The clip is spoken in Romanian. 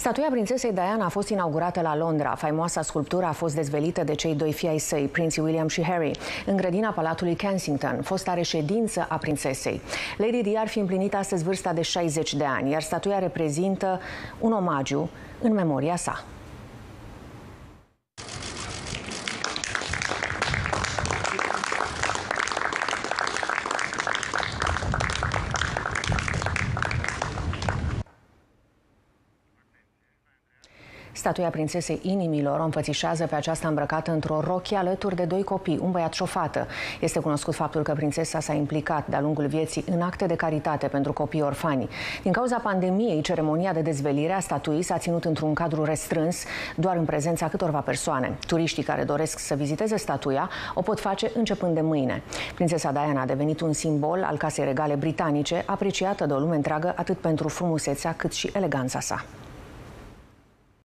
Statuia prințesei Diana a fost inaugurată la Londra. Faimoasa sculptură a fost dezvelită de cei doi fii ai săi, prinții William și Harry, în grădina Palatului Kensington, fosta reședință a prințesei. Lady Di ar fi împlinit astăzi vârsta de 60 de ani, iar statuia reprezintă un omagiu în memoria sa. Statuia prințesei inimilor o înfățișează pe aceasta îmbrăcată într-o rochie alături de doi copii, un băiat și o fată. Este cunoscut faptul că prințesa s-a implicat de-a lungul vieții în acte de caritate pentru copii orfani. Din cauza pandemiei, ceremonia de dezvelire a statuii s-a ținut într-un cadru restrâns, doar în prezența câtorva persoane. Turiștii care doresc să viziteze statuia o pot face începând de mâine. Prințesa Diana a devenit un simbol al casei regale britanice, apreciată de o lume întreagă atât pentru frumusețea cât și eleganța sa.